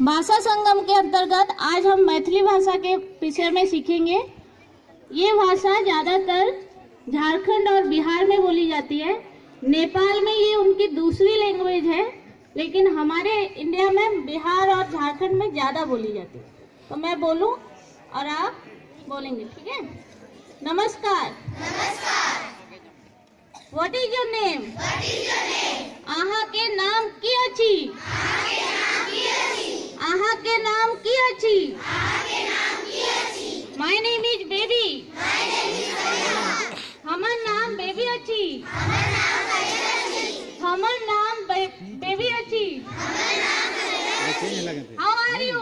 भाषा संगम के अंतर्गत आज हम मैथिली भाषा के विषय में सीखेंगे। ये भाषा ज़्यादातर झारखंड और बिहार में बोली जाती है। नेपाल में ये उनकी दूसरी लैंग्वेज है लेकिन हमारे इंडिया में बिहार और झारखंड में ज़्यादा बोली जाती है। तो मैं बोलूँ और आप बोलेंगे ठीक है? नमस्कार। व्हाट इज़ योर नेम अहाँ के नाम की अछि माय नेम इज़ बेबी हमर नाम बेबी अछि हमर नाम बेबी अछि हाउ आर यू